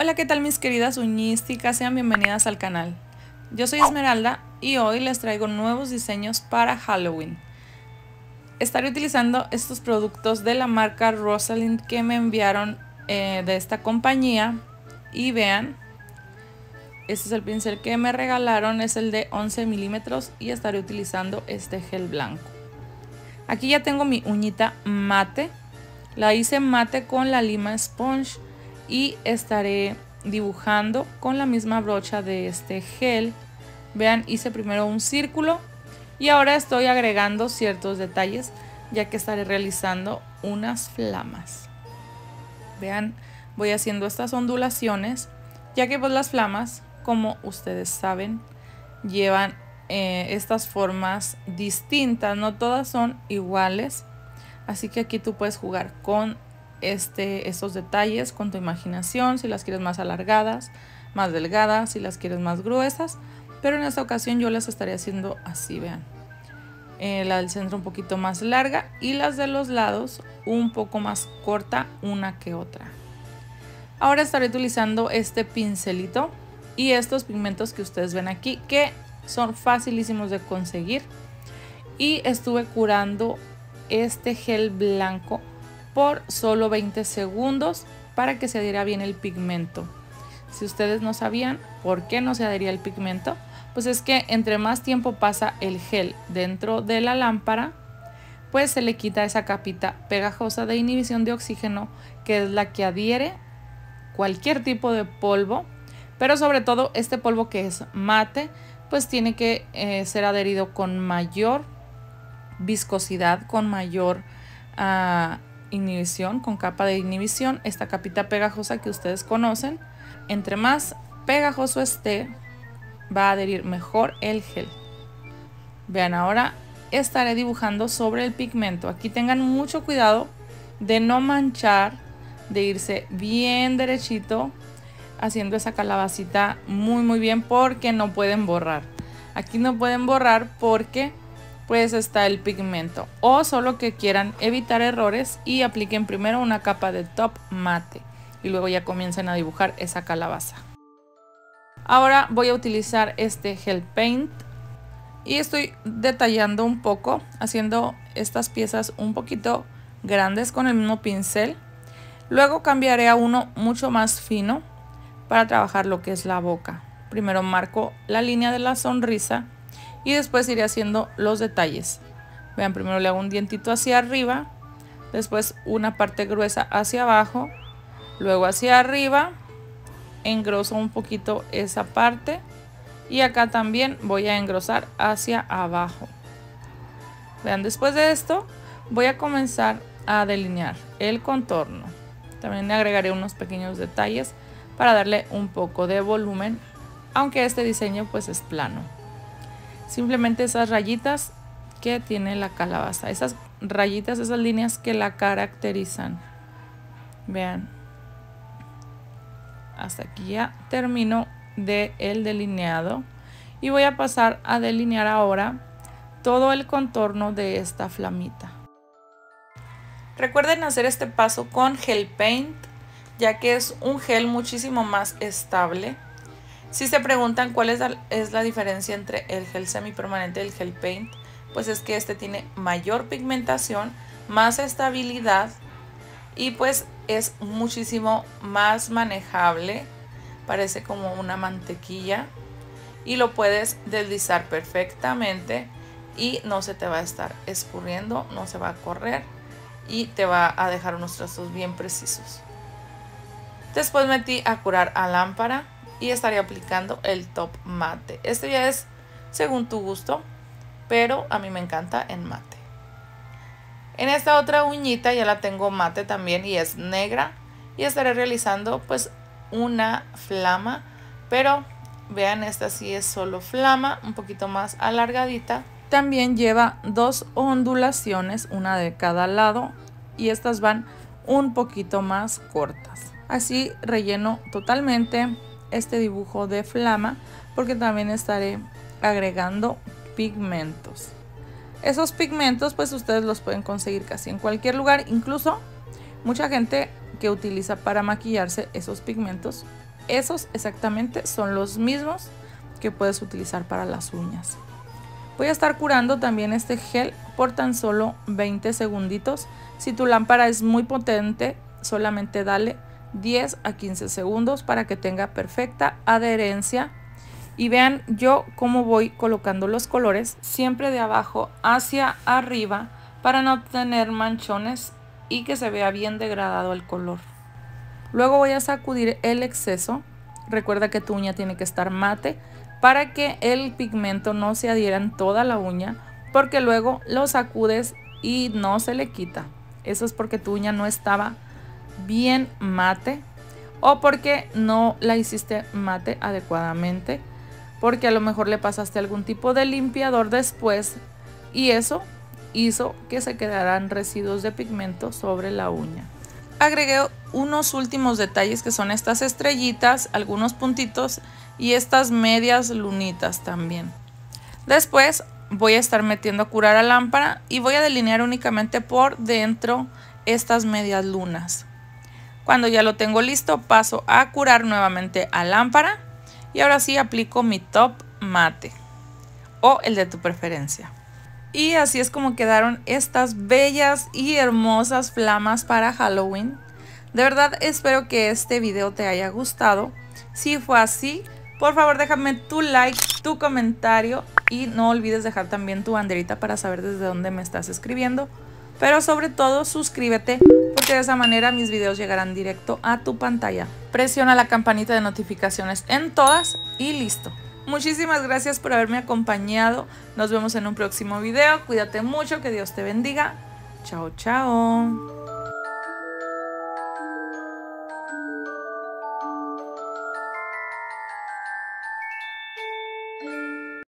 Hola, ¿qué tal mis queridas uñísticas? Sean bienvenidas al canal. Yo soy Esmeralda y hoy les traigo nuevos diseños para Halloween. Estaré utilizando estos productos de la marca Rosalind que me enviaron eh, de esta compañía. Y vean, este es el pincel que me regalaron, es el de 11 milímetros y estaré utilizando este gel blanco. Aquí ya tengo mi uñita mate. La hice mate con la lima sponge y estaré dibujando con la misma brocha de este gel. Vean, hice primero un círculo y ahora estoy agregando ciertos detalles ya que estaré realizando unas flamas. Vean, voy haciendo estas ondulaciones ya que pues las flamas, como ustedes saben, llevan eh, estas formas distintas, no todas son iguales. Así que aquí tú puedes jugar con este, estos detalles con tu imaginación, si las quieres más alargadas, más delgadas, si las quieres más gruesas. Pero en esta ocasión yo las estaré haciendo así, vean. Eh, la del centro un poquito más larga y las de los lados un poco más corta una que otra. Ahora estaré utilizando este pincelito y estos pigmentos que ustedes ven aquí que son facilísimos de conseguir. Y estuve curando este gel blanco por solo 20 segundos para que se adhiera bien el pigmento. Si ustedes no sabían por qué no se adhería el pigmento, pues es que entre más tiempo pasa el gel dentro de la lámpara, pues se le quita esa capita pegajosa de inhibición de oxígeno que es la que adhiere cualquier tipo de polvo, pero sobre todo este polvo que es mate, pues tiene que eh, ser adherido con mayor viscosidad, con mayor uh, inhibición, con capa de inhibición, esta capita pegajosa que ustedes conocen. Entre más pegajoso esté, va a adherir mejor el gel. Vean, ahora estaré dibujando sobre el pigmento. Aquí tengan mucho cuidado de no manchar, de irse bien derechito, haciendo esa calabacita muy muy bien porque no pueden borrar. Aquí no pueden borrar porque pues está el pigmento o solo que quieran evitar errores y apliquen primero una capa de top mate y luego ya comiencen a dibujar esa calabaza. Ahora voy a utilizar este gel paint y estoy detallando un poco haciendo estas piezas un poquito grandes con el mismo pincel. Luego cambiaré a uno mucho más fino para trabajar lo que es la boca. Primero marco la línea de la sonrisa y después iré haciendo los detalles. Vean, primero le hago un dientito hacia arriba, después una parte gruesa hacia abajo, luego hacia arriba, engroso un poquito esa parte y acá también voy a engrosar hacia abajo. Vean, después de esto voy a comenzar a delinear el contorno. También agregaré unos pequeños detalles para darle un poco de volumen, aunque este diseño pues es plano simplemente esas rayitas que tiene la calabaza. Esas rayitas, esas líneas que la caracterizan. Vean. Hasta aquí ya termino de el delineado. Y voy a pasar a delinear ahora todo el contorno de esta flamita. Recuerden hacer este paso con gel paint, ya que es un gel muchísimo más estable si se preguntan cuál es la, diferencia entre el gel semipermanente y el gel paint, pues es que este tiene mayor pigmentación, más estabilidad y pues es muchísimo más manejable. Parece como una mantequilla y lo puedes deslizar perfectamente y no se te va a estar escurriendo, no se va a correr y te va a dejar unos trazos bien precisos. Después metí a curar a lámpara y estaría aplicando el top mate. Este ya es según tu gusto, pero a mí me encanta en mate. En esta otra uñita ya la tengo mate también y es negra y estaré realizando pues una flama, pero vean esta sí es solo flama, un poquito más alargadita. También lleva dos ondulaciones, una de cada lado y estas van un poquito más cortas. Así relleno totalmente este dibujo de flama porque también estaré agregando pigmentos. Esos pigmentos pues ustedes los pueden conseguir casi en cualquier lugar, incluso mucha gente que utiliza para maquillarse esos pigmentos, esos exactamente son los mismos que puedes utilizar para las uñas. Voy a estar curando también este gel por tan solo 20 segunditos. Si tu lámpara es muy potente, solamente dale 10 a 15 segundos para que tenga perfecta adherencia. Y vean yo cómo voy colocando los colores siempre de abajo hacia arriba para no tener manchones y que se vea bien degradado el color. Luego voy a sacudir el exceso. Recuerda que tu uña tiene que estar mate para que el pigmento no se adhiera en toda la uña porque luego lo sacudes y no se le quita. Eso es porque tu uña no estaba bien mate o porque no la hiciste mate adecuadamente porque a lo mejor le pasaste algún tipo de limpiador después y eso hizo que se quedaran residuos de pigmento sobre la uña. Agregué unos últimos detalles que son estas estrellitas, algunos puntitos y estas medias lunitas también. Después voy a estar metiendo a curar a lámpara y voy a delinear únicamente por dentro estas medias lunas. Cuando ya lo tengo listo paso a curar nuevamente a lámpara y ahora sí aplico mi top mate o el de tu preferencia. Y así es como quedaron estas bellas y hermosas flamas para Halloween. De verdad espero que este video te haya gustado. Si fue así, por favor déjame tu like, tu comentario y no olvides dejar también tu banderita para saber desde dónde me estás escribiendo. Pero sobre todo suscríbete de esa manera mis videos llegarán directo a tu pantalla. Presiona la campanita de notificaciones en todas y listo. Muchísimas gracias por haberme acompañado. Nos vemos en un próximo video. Cuídate mucho, que Dios te bendiga. Chao, chao.